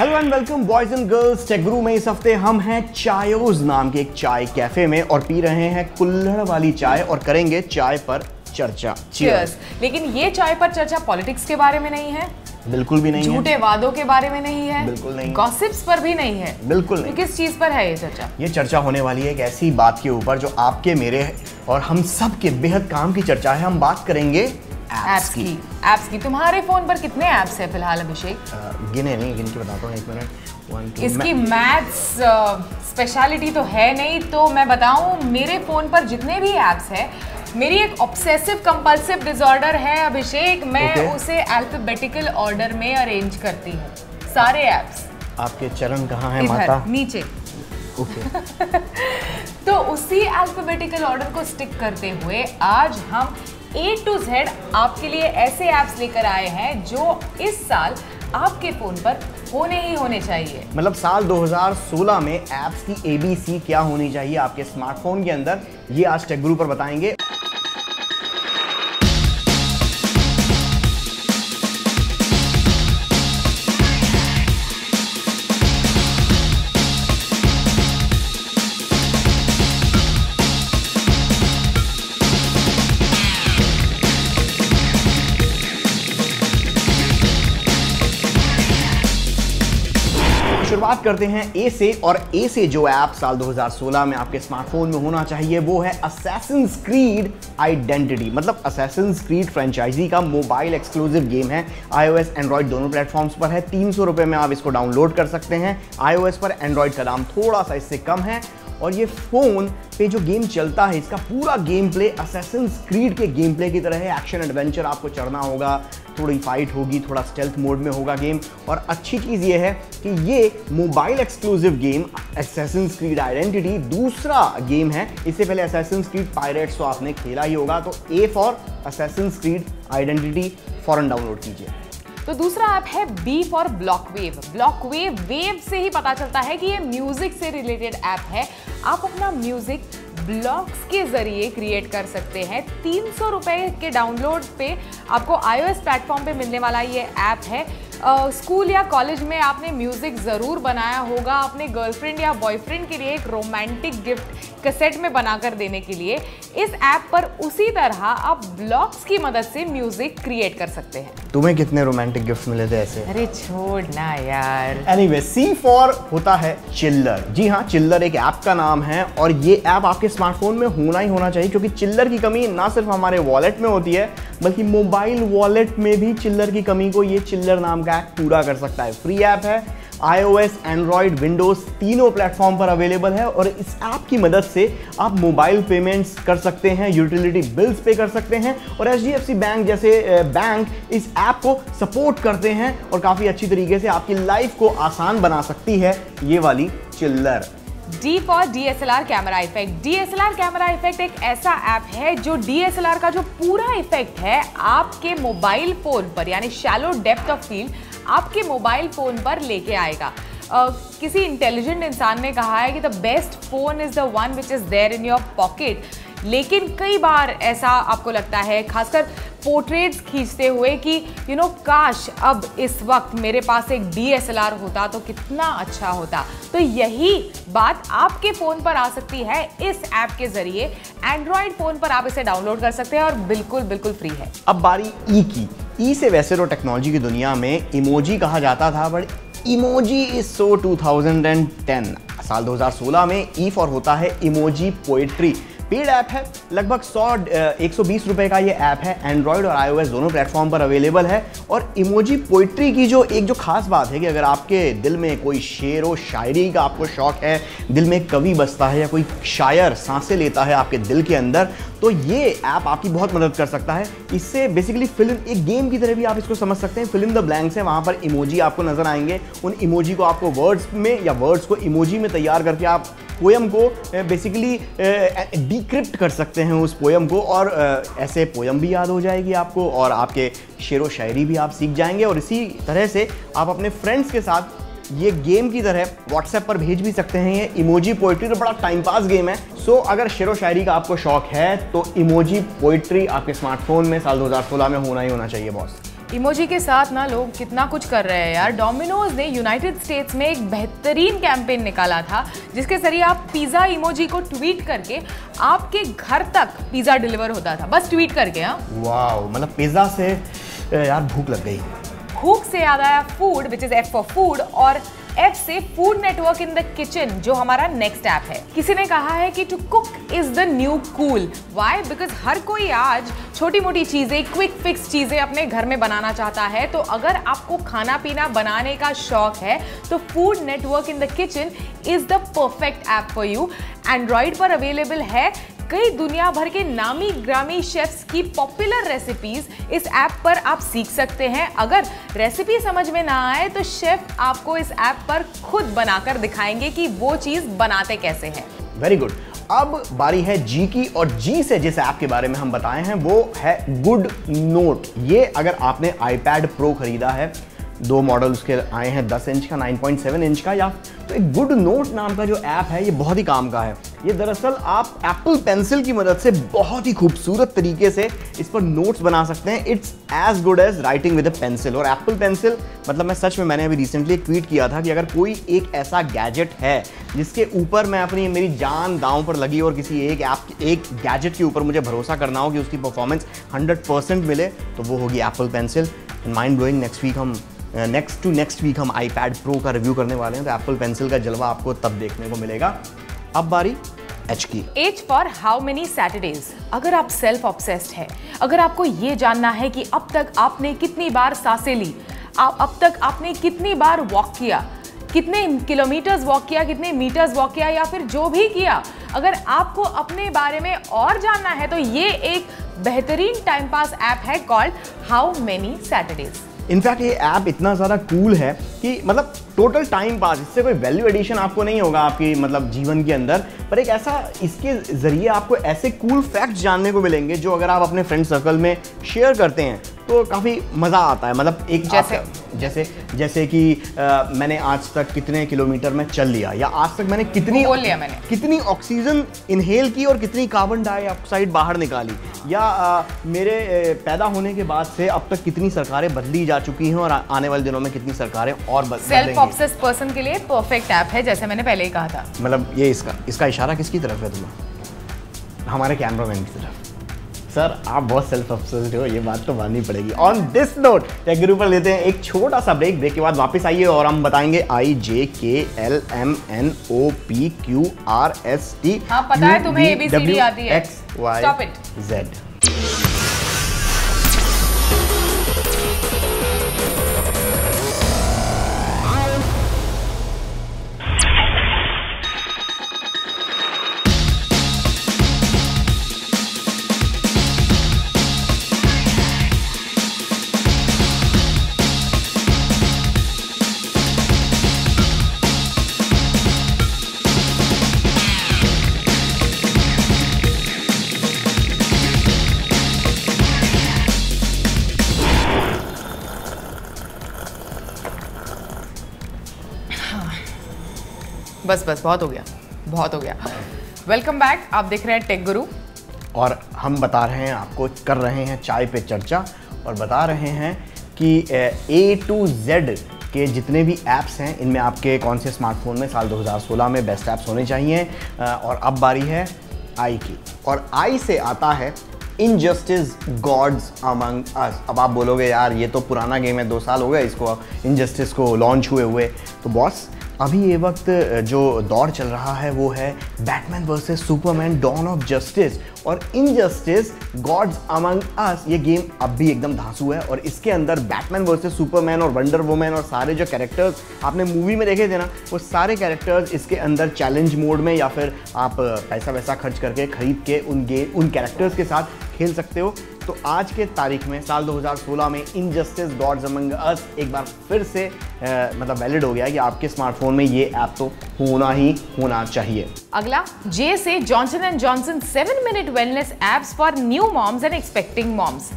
Hello and welcome boys and girls टेगरू में इस हफ़्ते हम हैं चायोज नाम के एक चाय कैफ़े में और पी रहे हैं कुल्हड़ वाली चाय और करेंगे चाय पर चर्चा। Cheers. लेकिन ये चाय पर चर्चा पॉलिटिक्स के बारे में नहीं है। बिल्कुल भी नहीं झूठे वादों के बारे में नहीं है। बिल्कुल नहीं। गॉसिप्स पर भी नहीं है। बिल्कुल तो नहीं किस चीज़ पर है ये चर्चा? ये चर्चा होने वाली है एक ऐसी बात के ऊपर जो आपके मेरे और हम सब के बेहद काम की चर्चा है। हम बात करेंगे एप्स की. एप्स की. तुम्हारे फ़ोन पर कितने एप्स है फ़िलहाल अभिषेक? गिने नहीं गिन के बताता हूँ एक मिनट. इसकी मैथ्स स्पेशलिटी तो है नहीं तो मैं बताऊँ मेरे फ़ोन पर जितने भी एप्स है मेरी एक ऑब्सेसिव कंपल्सिव डिसऑर्डर है अभिषेक मैं Okay. उसे अल्फाबेटिकल ऑर्डर में अरेंज करती हूँ सारे एप्स आपके चरण कहाँ है माता? नीचे. ओके तो उसी अल्फाबेटिकल ऑर्डर को स्टिक करते हुए आज हम ए टू जेड आपके लिए ऐसे ऐप्स लेकर आए हैं जो इस साल आपके फ़ोन पर होने ही होने चाहिए। मतलब साल 2016 में एप्स की एबीसी क्या होनी चाहिए आपके स्मार्टफ़ोन के अंदर, ये आज टेक गुरु पर बताएँगे। शुरुआत करते हैं ए से और ए से जो ऐप साल 2016 में आपके स्मार्टफ़ोन में होना चाहिए, वो है असैसन स्क्रीड आइडेंटिटी मतलब असैसन स्क्रीड फ्रेंचाइजी का मोबाइल एक्सक्लूसिव गेम है। iOS एंड्रॉइड दोनों प्लेटफॉर्म्स पर है। तीन सौ में आप इसको डाउनलोड कर सकते हैं। iOS पर एंड्रॉइड का दाम थोड़ा सा इससे कम है। और ये फ़ोन पे जो गेम चलता है, इसका पूरा गेम प्ले Assassin's Creed के गेम प्ले की तरह है। एक्शन एडवेंचर आपको चढ़ना होगा, थोड़ी फाइट होगी, थोड़ा स्टेल्थ मोड में होगा गेम और अच्छी चीज़ ये है कि ये mobile exclusive game Assassin's Creed identity दूसरा गेम है। इससे पहले Assassin's Creed पायरेट्स तो आपने खेला ही होगा। तो A for Assassin's Creed identity foreign download कीजिए। तो दूसरा ऐप है B for block wave block wave wave से ही पता चलता है कि ये म्यूज़िक से रिलेटेड ऐप है. आप अपना म्यूज़िक ब्लॉग्स के ज़रिए क्रिएट कर सकते हैं. तीन सौ के डाउनलोड पे आपको आईओएस प्लेटफॉर्म पे मिलने वाला ये ऐप है. स्कूल या कॉलेज में आपने म्यूज़िक ज़रूर बनाया होगा अपने गर्लफ्रेंड या बॉयफ्रेंड के लिए एक रोमांटिक गिफ्ट कैसेट में बनाकर देने के लिए। इस ऐप पर उसी तरह आप ब्लॉग्स की मदद से म्यूज़िक क्रिएट कर सकते हैं। तुम्हें कितने रोमांटिक गिफ्ट मिले थे ऐसे? अरे छोड़ ना यार। एनीवे सी फॉर होता है चिल्लर। जी हाँ चिल्लर एक ऐप का नाम है और ये ऐप आपके स्मार्टफ़ोन में होना ही होना चाहिए क्योंकि चिल्लर की कमी ना सिर्फ़ हमारे वॉलेट में होती है बल्कि मोबाइल वॉलेट में भी चिल्लर की कमी को ये चिल्लर नाम का ऐप पूरा कर सकता है। फ्री ऐप है iOS, Android, Windows तीनों प्लेटफॉर्म पर अवेलेबल है और इस ऐप की मदद से आप मोबाइल पेमेंट्स कर सकते हैं यूटिलिटी बिल्स पे कर सकते हैं और एच बैंक जैसे बैंक इस ऐप को सपोर्ट करते हैं और काफ़ी अच्छी तरीके से आपकी लाइफ को आसान बना सकती है। ये वाली चिल्लर। D for DSLR camera effect DSLR camera effect एक ऐसा ऐप है जो डीएसएलआर का जो पूरा इफ़ेक्ट है आपके मोबाइल फ़ोन पर यानी शैलो डेप्थ ऑफ़ फ़ील्ड आपके मोबाइल फ़ोन पर लेके आएगा। Uh, किसी इंटेलिजेंट इंसान ने कहा है कि the best phone is the one which is there in your pocket लेकिन कई बार ऐसा आपको लगता है, खासकर पोर्ट्रेट्स खींचते हुए कि यू नो काश अब इस वक्त मेरे पास एक डीएसएलआर होता तो कितना अच्छा होता। तो यही बात आपके फ़ोन पर आ सकती है, इस ऐप के ज़रिए। एंड्रॉयड फ़ोन पर आप इसे डाउनलोड कर सकते हैं और बिल्कुल बिल्कुल फ्री है। अब बारी ई की। ई से वैसे तो टेक्नोलॉजी की दुनिया में इमोजी कहा जाता था बट इमोजी इज़ सो 2010 साल 2016 में ई फॉर होता है इमोजी पोएट्री पेड ऐप है। लगभग 100 एक सौ का ये ऐप है। एंड्रॉयड और आईओएस दोनों प्लेटफॉर्म पर अवेलेबल है। और इमोजी पोइट्री की जो एक जो खास बात है कि अगर आपके दिल में कोई शेर व शायरी का आपको शौक है, दिल में कवि बसता है या कोई शायर साँसें लेता है आपके दिल के अंदर तो ये ऐप आपकी बहुत मदद कर सकता है। इससे बेसिकली फ़िल्म एक गेम की तरह भी आप इसको समझ सकते हैं। फ़िल्म द ब्लैंक्स है, वहाँ पर इमोजी आपको नज़र आएँगे। उन इमोजी को आपको वर्ड्स में या वर्ड्स को इमोजी में तैयार करके आप पोयम को बेसिकली डिक्रिप्ट कर सकते हैं उस पोयम को और ऐसे पोयम भी याद हो जाएगी आपको और आपके शेर व शायरी भी आप सीख जाएँगे और इसी तरह से आप अपने फ्रेंड्स के साथ ये गेम की तरह व्हाट्सएप पर भेज भी सकते हैं। ये इमोजी पोइट्री तो बड़ा टाइम पास गेम है। सो so, अगर शेर व शायरी का आपको शौक है तो इमोजी पोइट्री आपके स्मार्टफ़ोन में साल 2016 में होना ही होना चाहिए बॉस इमोजी के साथ ना लोग कितना कुछ कर रहे हैं यार। डोमिनोज ने यूनाइटेड स्टेट्स में एक बेहतरीन कैंपेन निकाला था जिसके ज़रिए आप पिज़्ज़ा इमोजी को ट्वीट करके आपके घर तक पिज़्ज़ा डिलीवर होता था। बस ट्वीट करके हाँ। वाह मतलब पिज़्ज़ा से यार भूख लग गई। भूख से याद आया food which is F for food और एफ़ से food network in the kitchen जो हमारा नेक्स्ट ऐप है। किसी ने कहा है कि to cook is the new cool why because हर कोई आज छोटी मोटी चीज़ें क्विक फिक्स चीज़ें अपने घर में बनाना चाहता है तो अगर आपको खाना पीना बनाने का शौक है तो food network in the kitchen is the perfect app for you Android पर अवेलेबल है कई दुनिया भर के नामी ग्रामी शेफ्स की पॉपुलर रेसिपीज़ इस ऐप पर आप सीख सकते हैं। अगर रेसिपी समझ में ना आए तो शेफ आपको इस ऐप पर खुद बनाकर दिखाएँगे कि वो चीज़ बनाते कैसे हैं। वेरी गुड अब बारी है जी की, और जी से जिस ऐप के बारे में हम बताए हैं, वो है गुड नोट ये अगर आपने आईपैड प्रो खरीदा है दो मॉडल उसके आए हैं 10 इंच का 9.7 इंच का, या तो एक गुड नोट नाम का जो ऐप है, ये बहुत ही काम का है। ये दरअसल आप एप्पल पेंसिल की मदद से बहुत ही खूबसूरत तरीके से इस पर नोट्स बना सकते हैं। It's as good as writing with a pencil और एप्पल पेंसिल मतलब मैं सच में, मैंने अभी रिसेंटली ट्वीट किया था कि अगर कोई एक ऐसा गैजेट है, जिसके ऊपर मैं अपनी, मेरी जान दांव पर लगी और किसी एक ऐप एक गैजेट के ऊपर मुझे भरोसा करना हो कि उसकी परफॉर्मेंस हंड्रेड मिले तो वो होगी Apple pencil mind blowing next week हम नेक्स्ट टू नेक्स्ट वीक हम आईपैड प्रो का रिव्यू करने वाले हैं तो एप्पल पेंसिल का जलवा आपको तब देखने को मिलेगा। अब बारी एच की H for how many Saturdays अगर आप सेल्फ ऑब्सेस्ड है, अगर आपको ये जानना है कि अब तक आपने कितनी बार साँसें ली आप अब तक आपने कितनी बार वॉक किया, कितने किलोमीटर्स वॉक किया, कितने मीटर्स वॉक किया, या फिर जो भी किया, अगर आपको अपने बारे में और जानना है तो ये एक बेहतरीन टाइम पास ऐप है called how many Saturdays in fact ये ऐप इतना ज़्यादा कूल है कि मतलब टोटल टाइम पास इससे कोई वैल्यू एडिशन आपको नहीं होगा आपकी मतलब जीवन के अंदर। पर एक ऐसा, इसके ज़रिए आपको ऐसे कूल फैक्ट्स जानने को मिलेंगे जो अगर आप अपने फ्रेंड सर्कल में शेयर करते हैं तो काफ़ी मज़ा आता है मतलब एक जैसे? जैसे जैसे कि आ, मैंने आज तक कितने किलोमीटर में चल लिया या आज तक मैंने कितनी बोल लिया मैंने। कितनी ऑक्सीजन इनहेल की और कितनी कार्बन डाइऑक्साइड बाहर निकाली या आ, मेरे पैदा होने के बाद से अब तक कितनी सरकारें बदली जा चुकी हैं और आने वाले दिनों में कितनी सरकारें और सेल्फ ऑब्सेस पर्सन के लिए परफेक्ट ऐप है जैसे मैंने पहले ही कहा था। मतलब ये इसका इसका इशारा किसकी तरफ़ है तुम्हें? हमारे कैमरामैन की तरफ़। सर आप बहुत सेल्फ ऑब्सेस्ड हो ये बात तो माननी पड़ेगी। ऑन दिस नोट टेक पर लेते हैं एक छोटा सा ब्रेक ब्रेक के बाद वापस आइए और हम बताएँगे I J K L M N O P Q R S T हाँ पता है तुम्हें एबीसीडी आती है। एक्स वाई जेड बस बस, बहुत हो गया, बहुत हो गया। वेलकम बैक आप देख रहे हैं टेक गुरु और हम बता रहे हैं, आपको कर रहे हैं चाय पे चर्चा और बता रहे हैं कि, ए टू जेड के जितने भी ऐप्स हैं, इनमें आपके कौन से स्मार्टफ़ोन में साल 2016 में बेस्ट ऐप्स होने चाहिए और अब बारी है आई की। और आई से आता है इनजस्टिस गॉड्स अमंग अस अब आप बोलोगे, यार, ये तो पुराना गेम है, दो साल हो गए इसको इनजस्टिस को लॉन्च हुए हुए। तो बॉस अभी ये वक्त जो दौर चल रहा है वो है Batman versus Superman, dawn of justice. और इन जस्टिस, गॉड्स अमंग अस, ये गेम अब भी एकदम धांसू है। और इसके अंदर बैटमैन वर्सेस सुपरमैन और वंडर वुमेन और सारे जो कैरेक्टर्स, आपने मूवी में देखे थे ना, वो सारे कैरेक्टर्स इसके अंदर चैलेंज मोड में या फिर आप पैसा वैसा खर्च करके खरीद के उन गेम उन कैरेक्टर्स के साथ खेल सकते हो। तो आज के तारीख में साल 2016 में इनजस्टिस गॉड्स अमंग अस एक बार फिर से आ, मतलब वैलिड हो गया कि आपके स्मार्टफ़ोन में ये ऐप तो होना ही होना चाहिए। अगला जे से Johnson and Johnson seven minute wellness apps for new moms and expecting moms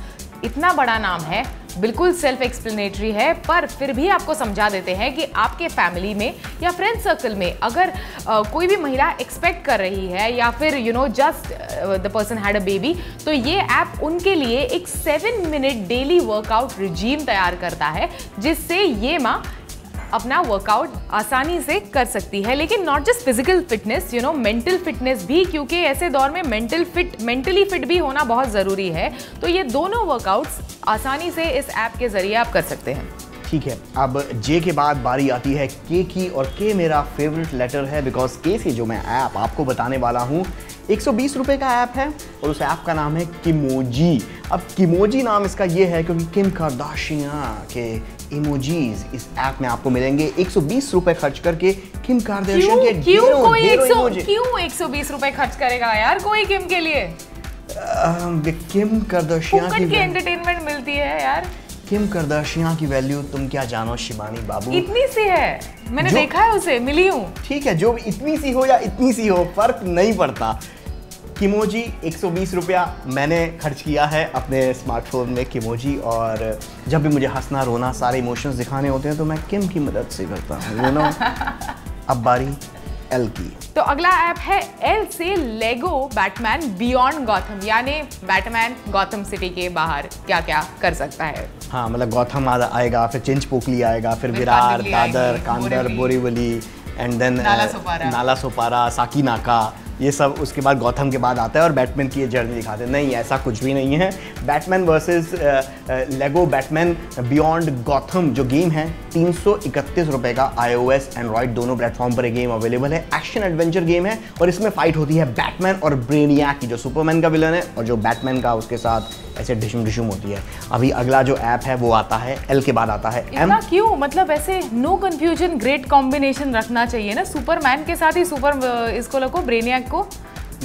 इतना बड़ा नाम है बिल्कुल सेल्फ एक्सप्लेनेटरी है पर फिर भी आपको समझा देते हैं कि आपके फैमिली में या फ्रेंड सर्कल में अगर आ, कोई भी महिला एक्सपेक्ट कर रही है या फिर you know just the person had a baby तो ये ऐप उनके लिए एक seven minute daily workout regime तैयार करता है जिससे ये माँ अपना वर्कआउट आसानी से कर सकती है। लेकिन not just physical fitness you know mental fitness भी, क्योंकि ऐसे दौर में मेंटल फिट मेंटली फिट भी होना बहुत ज़रूरी है। तो ये दोनों वर्कआउट्स आसानी से इस ऐप के ज़रिए आप कर सकते हैं। ठीक है, अब जे के बाद बारी आती है के की और के मेरा फेवरेट लेटर है बिकॉज़ के से जो मैं ऐप आपको बताने वाला हूँ, एक सौ का ऐप है और उस ऐप का नाम है किमोजी अब किमोजी नाम इसका ये है क्योंकि किम कार्दाशिया के इमोजीज इस ऐप में आपको मिलेंगे एक सौ खर्च करके किम कार्दाशियन के क्यों कोई एक क्यों एक सौ खर्च करेगा यार कोई किम के लिए? किम कार्दाशियन की एंटरटेनमेंट मिलती है यार। किम करदाशिया की वैल्यू तुम क्या जानो शिबानी बाबू? इतनी सी है। मैंने देखा है उसे मिली हूँ। ठीक है जो भी इतनी सी हो या इतनी सी हो फ़र्क नहीं पड़ता। किमोजी एक सौ बीस रुपया मैंने खर्च किया है अपने स्मार्टफ़ोन में किमोजी और जब भी मुझे हंसना रोना सारे इमोशंस दिखाने होते हैं तो मैं किम की मदद से करता हूँ यू नो अब बारी एल की। तो अगला ऐप है एल से लेगो बैटमैन बियॉन्ड गौथम यानी बैटमैन गौथम सिटी के बाहर क्या क्या कर सकता है? हाँ मतलब गौथम आएगा फिर चिंच पोकली आएगा फिर विरार दादर कांदर बोरीवली एंड देन नाला सोपारा साकी नाका ये सब, उसके बाद गौतम के बाद आता है और बैटमैन की ये जर्नी दिखाते हैं। नहीं, ऐसा कुछ भी नहीं है। Batman versus Lego Batman beyond Gotham जो गेम है तीन सौ का एस एंड्रॉइड दोनों प्लेटफॉर्म पर गेम अवेलेबल है। एक्शन एडवेंचर गेम है और इसमें फाइट होती है बैटमैन और ब्रेनिया की, जो सुपरमैन का विलन है और जो बैटमैन का उसके साथ ऐसे डिशुम डिशुम होती है। अभी अगला जो ऐप है वो आता है एल के बाद आता है एम क्यों? मतलब ऐसे नो कंफ्यूजन ग्रेट कॉम्बिनेशन रखना चाहिए ना। सुपरमैन के साथ ही सुपर इसको लगो ब्रेनिया को।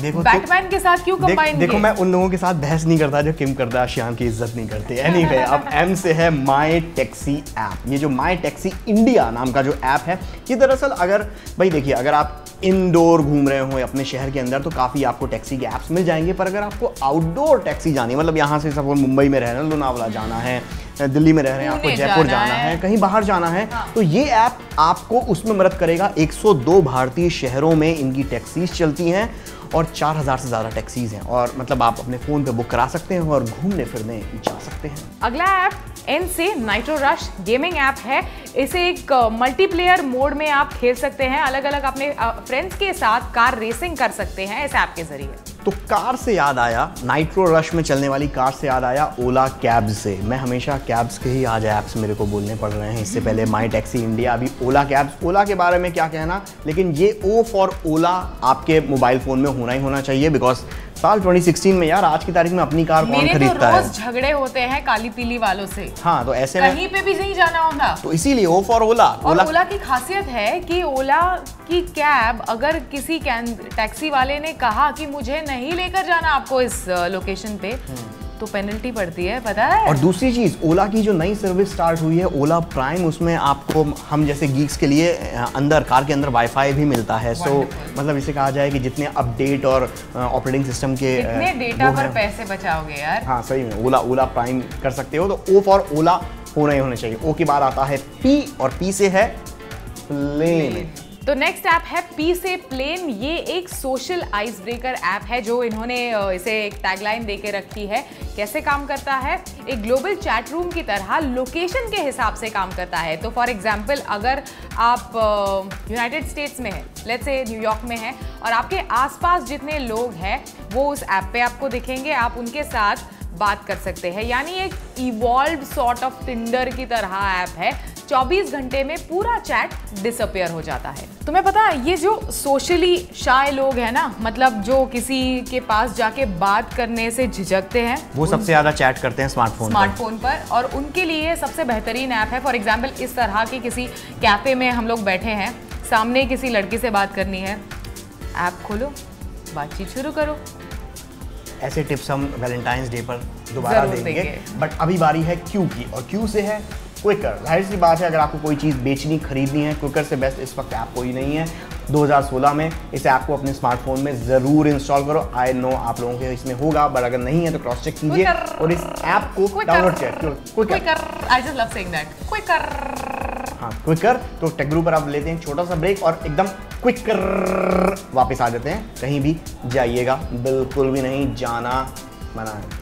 देखो बैटमैन तो, के साथ क्यों कंबाइन देख, मैं उन लोगों के साथ बहस नहीं करता जो किम करदाशियान की इज़्ज़त नहीं करते। एनीवे anyway, अब एम से है माई टैक्सी ऐप ये जो माई टैक्सी इंडिया नाम का जो ऐप है ये दरअसल अगर भाई देखिए अगर आप इनडोर घूम रहे हो अपने शहर के अंदर तो काफ़ी आपको टैक्सी के ऐप्स मिल जाएँगे। पर अगर आपको आउटडोर टैक्सी जानी मतलब यहाँ से सपोज़ मुंबई में रह रहे हैं लोनावला जाना है दिल्ली में रह रहे हैं आपको जयपुर जाना, जाना है। कहीं बाहर जाना है हाँ। तो ये ऐप आपको उसमें मदद करेगा। 102 भारतीय शहरों में इनकी टैक्सीज चलती हैं। और 4000 से ज़्यादा टैक्सीज हैं और मतलब आप अपने फ़ोन पे बुक करा सकते हैं और घूमने फिरने जा सकते हैं। अगला ऐप एन से नाइट्रो रश गेमिंग ऐप है। इसे एक मल्टीप्लेयर मोड में आप खेल सकते हैं। अलग अलग अपने फ्रेंड्स के साथ कार रेसिंग कर सकते हैं इस ऐप के ज़रिए। तो कार से याद आया नाइट्रो रश में चलने वाली कार से याद आया ओला कैब्स से। मैं हमेशा कैब्स के ही आज ऐप्स मेरे को बोलने पड़ रहे हैं। इससे पहले माई टैक्सी इंडिया अभी ओला कैब्स ओला के बारे में क्या कहना? लेकिन ये ओ फॉर ओला आपके मोबाइल फ़ोन में होना ही होना चाहिए बिकॉज़ साल 2016 में यार आज की तारीख में अपनी कार कौन तो खरीदता तो है झगड़े होते हैं काली पीली वालों से। हाँ तो ऐसे कहीं में... पे भी नहीं जाना होता तो इसीलिए ओ फॉर ओला और ओला की खासियत है कि ओला की कैब अगर किसी टैक्सी वाले ने कहा कि मुझे नहीं लेकर जाना आपको इस लोकेशन पे हम्म। तो पेनल्टी पड़ती है पता है? और दूसरी चीज़ ओला की जो नई सर्विस स्टार्ट हुई है ओला प्राइम उसमें आपको हम जैसे गीक्स के लिए अंदर कार के अंदर वाईफाई भी मिलता है। सो मतलब इसे कहा जाए कि जितने अपडेट और ऑपरेटिंग सिस्टम के कितने डेटा पर पैसे बचाओगे यार? हाँ सही में ओला ओला प्राइम कर सकते हो। तो ओ फॉर ओला होना ही होना चाहिए। ओ की बात आता है पी और पी से है प्लेन तो नेक्स्ट ऐप है पी से प्लेन ये एक सोशल आइस ब्रेकर ऐप है जो इन्होंने इसे एक टैगलाइन दे के रखी है। कैसे काम करता है? एक ग्लोबल चैट रूम की तरह लोकेशन के हिसाब से काम करता है। तो फॉर एग्ज़ाम्पल अगर आप यूनाइटेड uh, स्टेट्स में हैं लेट्स से न्यूयॉर्क में है और आपके आसपास जितने लोग हैं वो उस ऐप पे आपको दिखेंगे। आप उनके साथ बात कर सकते हैं। यानी एक इवॉल्व सॉर्ट ऑफ़ टिंडर की तरह ऐप है। 24 घंटे में पूरा चैट डिसअपियर हो जाता है। तुम्हें पता है ये जो सोशली शाय लोग हैं ना मतलब जो किसी के पास जाके बात करने से झिझकते हैं वो सबसे ज़्यादा चैट करते हैं स्मार्टफ़ोन स्मार्टफ़ोन पर और उनके लिए सबसे बेहतरीन ऐप है। फॉर एग्ज़ाम्पल इस तरह की किसी कैफ़े में हम लोग बैठे हैं सामने किसी लड़की से बात करनी है। ऐप खोलो बातचीत शुरू करो। ऐसे टिप्स हम वैलेंटाइंस डे पर दोबारा देंगे। बट अभी बारी है क्यू की और क्यू से है क्विकर ज़ाहिर सी बात है अगर आपको कोई चीज़ बेचनी खरीदनी है क्विकर से बेस्ट इस वक्त ऐप कोई नहीं है। 2016 में इस ऐप को अपने स्मार्टफ़ोन में ज़रूर इंस्टॉल करो। आई नो आप लोगों के इसमें होगा बट अगर नहीं है तो क्रॉस चेक कीजिए और इस ऐप को डाउनलोड कीजिए Quikr I just love saying that Quikr हाँ क्विकर तो टेक ग्रुप पर आप लेते हैं छोटा सा ब्रेक और एकदम क्विकर वापस आ जाते हैं। कहीं भी जाइएगा। बिल्कुल भी नहीं जाना मना है।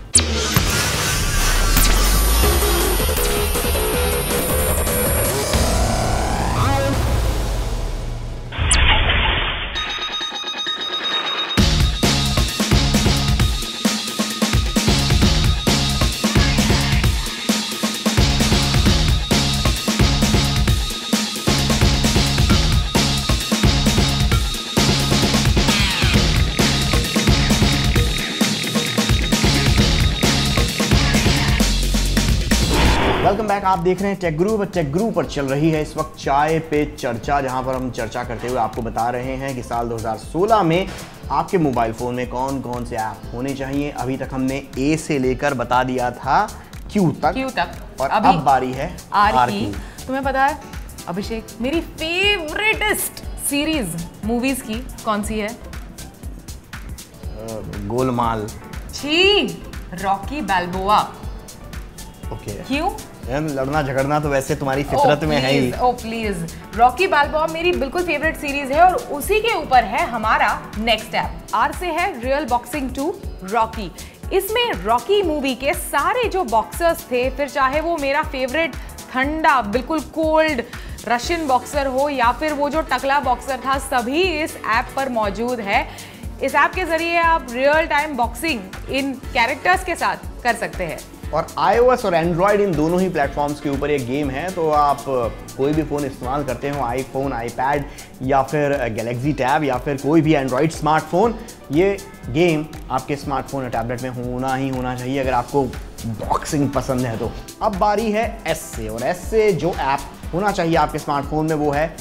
आप देख रहे हैं टेक ग्रुप टेक ग्रुप पर चल रही है। इस वक्त चाय पे चर्चा जहाँ पर हम चर्चा करते हुए आपको बता रहे हैं कि साल 2016 में आपके मोबाइल फ़ोन में कौन कौन से ऐप होने चाहिए। अभी तक हमने ए से लेकर बता दिया था क्यू तक। क्यू तक। और अभी अब बारी है आर आर की। तुम्हें पता है अभिषेक मेरी फेवरेटेस्ट सीरीज़ मूवीज़ की कौन सी है? गोलमाल। छी रॉकी बैल्बोआ ओके। क्यों यार, लड़ना झगड़ना तो वैसे तुम्हारी फितरत oh, में है ही। ओ प्लीज़ रॉकी बैल्बोआ मेरी बिल्कुल फेवरेट सीरीज़ है और उसी के ऊपर है हमारा नेक्स्ट ऐप आर से है रियल बॉक्सिंग टू रॉकी इसमें रॉकी मूवी के सारे जो बॉक्सर्स थे फिर चाहे वो मेरा फेवरेट ठंडा बिल्कुल कोल्ड रशियन बॉक्सर हो या फिर वो जो टकला बॉक्सर था सभी इस ऐप पर मौजूद है। इस ऐप के ज़रिए आप रियल टाइम बॉक्सिंग इन कैरेक्टर्स के साथ कर सकते हैं। और iOS और Android इन दोनों ही प्लेटफॉर्म्स के ऊपर ये गेम है तो आप कोई भी फ़ोन इस्तेमाल करते हो आईफोन आईपैड या फिर गैलेक्सी टैब या फिर कोई भी एंड्रॉयड स्मार्टफ़ोन ये गेम आपके स्मार्टफ़ोन या टैबलेट में होना ही होना चाहिए अगर आपको बॉक्सिंग पसंद है तो। अब बारी है एस से, और एस से जो ऐप होना चाहिए आपके स्मार्टफ़ोन में वो है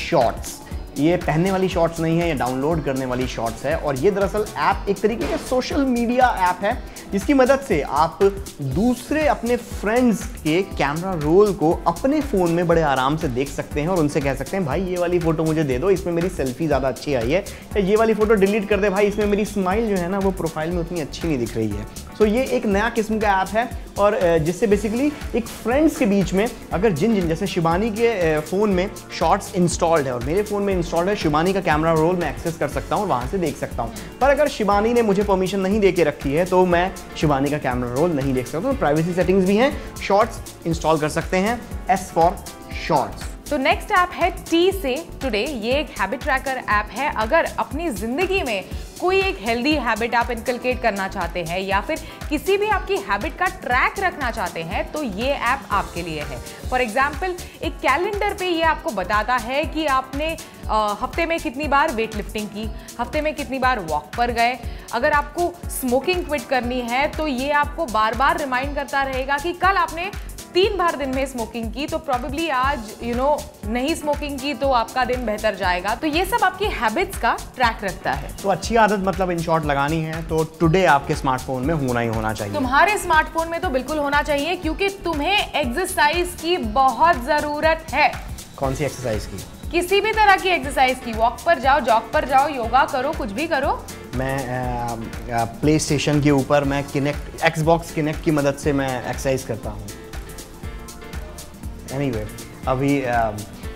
शॉर्ट्स ये पहनने वाली शॉर्ट्स नहीं है, ये डाउनलोड करने वाली शॉर्ट्स है और ये दरअसल ऐप एक तरीके का सोशल मीडिया ऐप है, जिसकी मदद से आप दूसरे अपने फ्रेंड्स के कैमरा रोल को अपने फ़ोन में बड़े आराम से देख सकते हैं और उनसे कह सकते हैं, भाई, ये वाली फ़ोटो मुझे दे दो, इसमें मेरी सेल्फी ज़्यादा अच्छी आई है। या, ये वाली फ़ोटो डिलीट कर दे भाई, इसमें मेरी स्माइल जो है ना, वो प्रोफ़ाइल में उतनी अच्छी नहीं दिख रही है। सो ये एक नया किस्म का ऐप है और जिससे बेसिकली एक फ्रेंड्स के बीच में अगर जिन जिन, जैसे शिवानी के फ़ोन में शॉर्ट्स इंस्टॉल्ड है और मेरे फ़ोन में इंस्टॉल्ड है, शिवानी का कैमरा रोल मैं एक्सेस कर सकता हूँ वहाँ से देख सकता हूँ। पर अगर शिवानी ने मुझे परमिशन नहीं दे के रखी है तो मैं शिवानी का कैमरा रोल नहीं देख सकता। तो प्राइवेसी सेटिंग्स भी हैं शॉर्ट्स इंस्टॉल कर सकते हैं एस फॉर शॉर्ट्स तो नेक्स्ट ऐप है टी से टुडे ये एक हैबिट ट्रैकर ऐप है। अगर अपनी ज़िंदगी में कोई एक हेल्दी हैबिट आप इनकलकेट करना चाहते हैं या फिर किसी भी आपकी हैबिट का ट्रैक रखना चाहते हैं तो ये ऐप आपके लिए है। फॉर एग्ज़ाम्पल एक कैलेंडर पे ये आपको बताता है कि आपने अ, हफ़्ते में कितनी बार वेट लिफ्टिंग की हफ़्ते में कितनी बार वॉक पर गए। अगर आपको स्मोकिंग क्विट करनी है तो ये आपको बार बार रिमाइंड करता रहेगा कि कल आपने तीन बार दिन में स्मोकिंग की तो प्रॉबेबली आज यू you नो know, नहीं स्मोकिंग की तो आपका दिन बेहतर जाएगा। तो ये सब आपकी हैबिट्स का ट्रैक रखता है। तो अच्छी आदत मतलब इन शॉर्ट लगानी है तो टुडे आपके स्मार्टफ़ोन में होना ही होना चाहिए। तुम्हारे स्मार्टफ़ोन में तो बिल्कुल होना चाहिए क्योंकि तुम्हें एक्सरसाइज की बहुत ज़रूरत है। कौन सी एक्सरसाइज की? किसी भी तरह की एक्सरसाइज की वॉक पर जाओ जॉग पर जाओ योगा करो कुछ भी करो। मैं प्ले स्टेशन के ऊपर मैं किनेक्ट एक्सबॉक्स किनेक्ट की मदद से मैं एक्सरसाइज करता हूँ। एनीवे अभी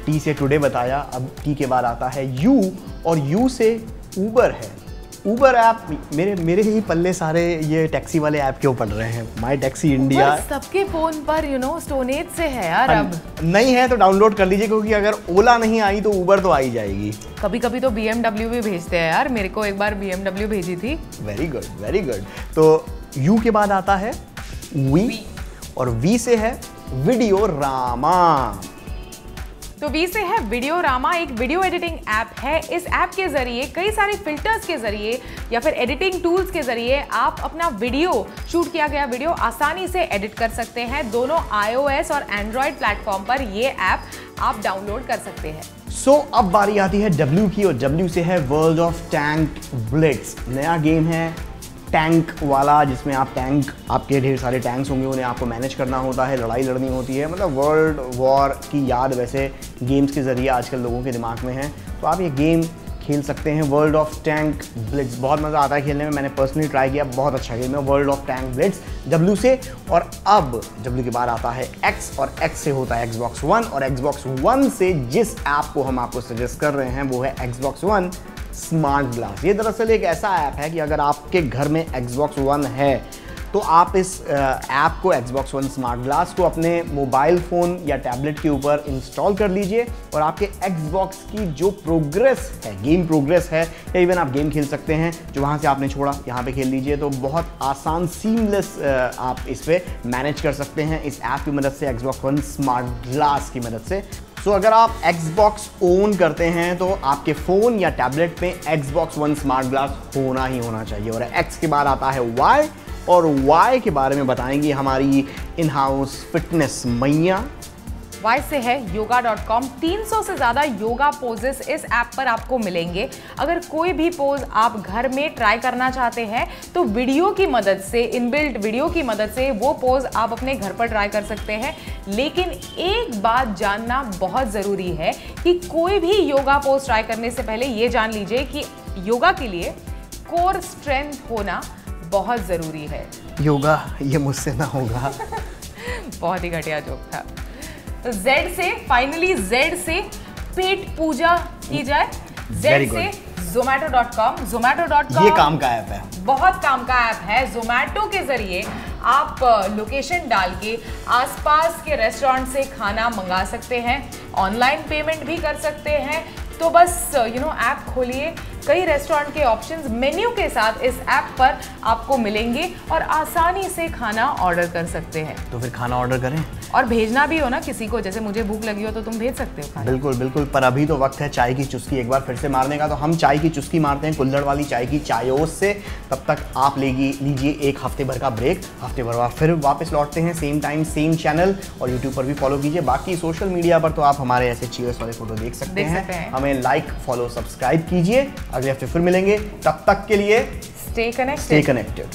टी से टुडे बताया अब टी के बाद आता है यू और यू से ऊबर है। ऊबर ऐप मेरे मेरे ही पल्ले सारे ये टैक्सी वाले ऐप क्यों पड़ रहे हैं? माई टैक्सी इंडिया सबके फ़ोन पर यू नो स्टोनेज से है यार अब। नहीं है तो डाउनलोड कर लीजिए क्योंकि अगर ओला नहीं आई तो ऊबर तो आई जाएगी। कभी कभी तो बी भी भेजते हैं यार मेरे को एक बार बी भेजी थी। वेरी गुड वेरी गुड तो यू के बाद आता है वी। और वी से है वीडियो रामा तो वी से है वीडियो रामा एक वीडियो एडिटिंग ऐप है। इस ऐप के ज़रिए कई सारे फिल्टर्स के ज़रिए या फिर एडिटिंग टूल्स के ज़रिए आप अपना वीडियो शूट किया गया वीडियो आसानी से एडिट कर सकते हैं। दोनों iOS और एंड्रॉयड प्लेटफॉर्म पर ये ऐप आप डाउनलोड कर सकते हैं। सो so, अब बारी आती है डब्ल्यू की और डब्ल्यू से है वर्ल्ड ऑफ़ टैंक ब्लिट्स नया गेम है। टैंक वाला, जिसमें आप टैंक आपके ढेर सारे टैंक्स होंगे, उन्हें आपको मैनेज करना होता है, लड़ाई लड़नी होती है। मतलब वर्ल्ड वॉर की याद वैसे गेम्स के ज़रिए आजकल लोगों के दिमाग में है। तो आप ये गेम खेल सकते हैं वर्ल्ड ऑफ़ टैंक ब्लिट्स बहुत मज़ा आता है खेलने में, मैंने पर्सनली ट्राई किया, बहुत अच्छा गेम है World of Tanks Blitz W से, और अब डब्ल्यू के बाद आता है एक्स और एक्स से होता है एक्सबॉक्स वन और एक्सबॉक्स वन से जिस ऐप को हम आपको सजेस्ट कर रहे हैं, वो है एक्सबॉक्स वन स्मार्ट ग्लास ये दरअसल एक ऐसा ऐप है कि अगर आपके घर में एक्सबॉक्स वन है तो आप इस ऐप को Xbox One स्मार्ट ग्लास को अपने मोबाइल फ़ोन या टैबलेट के ऊपर इंस्टॉल कर लीजिए और आपके Xbox की जो प्रोग्रेस है, गेम प्रोग्रेस है, या इवन आप गेम खेल सकते हैं, जो वहाँ से आपने छोड़ा, यहाँ पे खेल लीजिए तो बहुत आसान सीमलेस आप इस पर मैनेज कर सकते हैं, इस ऐप की मदद से, Xbox One स्मार्ट ग्लास की मदद से। सो अगर आप Xbox ओन करते हैं तो आपके फ़ोन या टैबलेट पे Xbox वन स्मार्ट ग्लास होना ही होना चाहिए। और एक्स के बाद आता है वाई और वाई के बारे में बताएँगी हमारी इन हाउस फिटनेस मैया। वाई से है योगा डॉट कॉम तीन सौ से ज़्यादा योगा पोजेस इस ऐप पर आपको मिलेंगे। अगर कोई भी पोज आप घर में ट्राई करना चाहते हैं तो वीडियो की मदद से इनबिल्ट वीडियो की मदद से वो पोज आप अपने घर पर ट्राई कर सकते हैं। लेकिन एक बात जानना बहुत ज़रूरी है कि कोई भी योगा पोज ट्राई करने से पहले ये जान लीजिए कि योगा के लिए कोर स्ट्रेंथ होना बहुत ज़रूरी है। योगा ये मुझसे ना होगा। बहुत ही घटिया जोक था। तो Z से फाइनली Z से पेट पूजा की जाए। Z से Zomato dot com Zomato dot com ये काम का ऐप है। बहुत काम का ऐप है। जोमेटो के ज़रिए आप लोकेशन डाल के आसपास के रेस्टोरेंट से खाना मंगा सकते हैं। ऑनलाइन पेमेंट भी कर सकते हैं। तो बस यू नो ऐप खोलिए। कई रेस्टोरेंट के ऑप्शंस मेन्यू के साथ इस ऐप पर आपको मिलेंगे और आसानी से खाना ऑर्डर कर सकते हैं। तो फिर खाना ऑर्डर करें। और भेजना भी हो ना किसी को जैसे मुझे भूख लगी हो तो तुम भेज सकते हो बिल्कुल बिल्कुल पर अभी तो वक्त है चाय की चुस्की एक बार फिर से मारने का। तो हम चाय की चुस्की मारते हैं कुल्लड़ वाली चाय की चायोस से। तब तक आप लेगी लीजिए एक हफ़्ते भर का ब्रेक हफ़्ते भर बाद फिर वापस लौटते हैं सेम टाइम सेम चैनल और यूट्यूब पर भी फॉलो कीजिए। बाकी सोशल मीडिया पर तो आप हमारे ऐसे चीयर्स वाले फ़ोटो देख सकते हैं। हमें लाइक फॉलो सब्सक्राइब कीजिए। अगले हफ़्ते फिर मिलेंगे। तब तक के लिए स्टे कनेक्ट स्टे कनेक्टेड